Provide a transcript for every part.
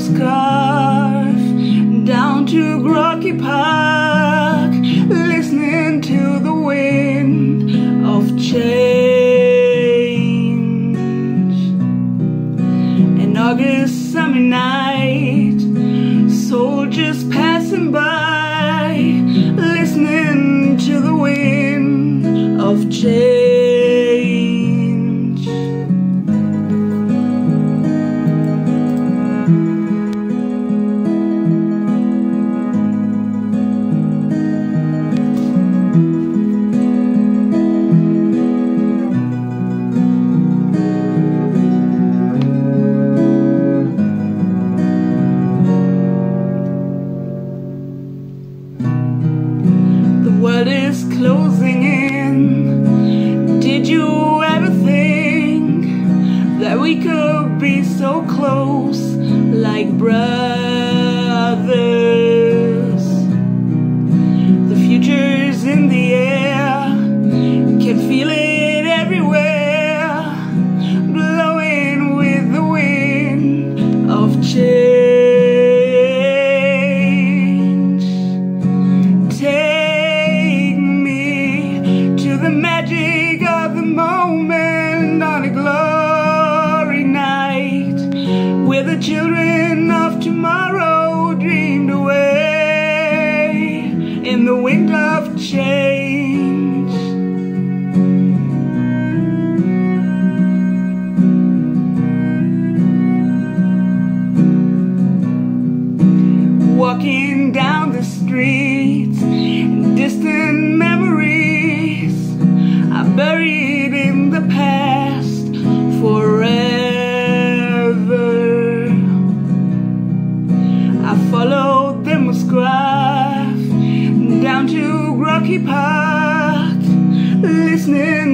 Moskva down to Gorky Park, listening to the wind of change. An August summer night, soldiers passing by, listening to the wind of change. World is closing in. Did you ever think that we could be so close, like brothers? Children of tomorrow dreamed away in the wind of change. Walking down the streets,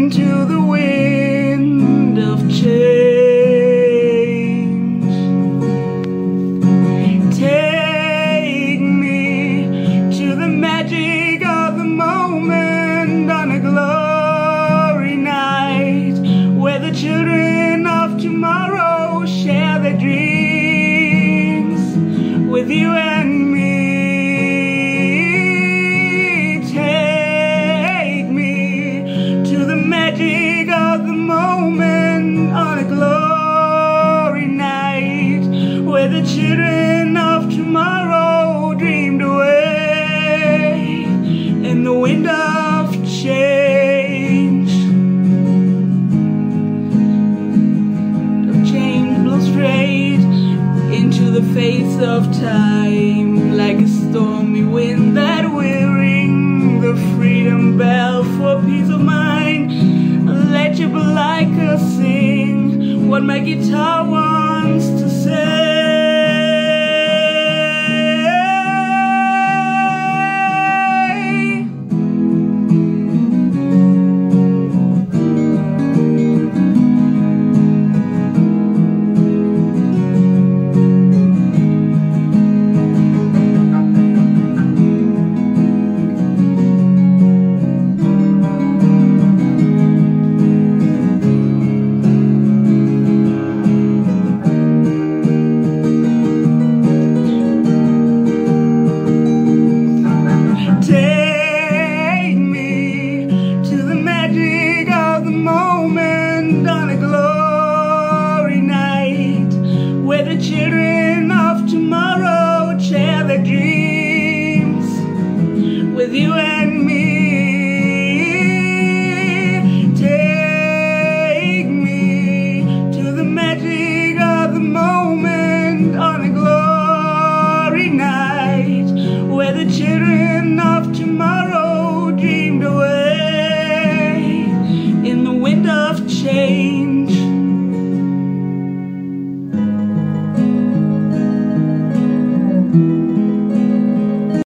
listening to the wind the wind of change. Of change blows straight into the face of time like a stormy wind that will ring the freedom bell for peace of mind. Let your balalaika sing what my guitar wants children of tomorrow share their dreams with you and me. Take me to the magic of the moment on a glory night where the children of tomorrow dreamed away in the wind of change.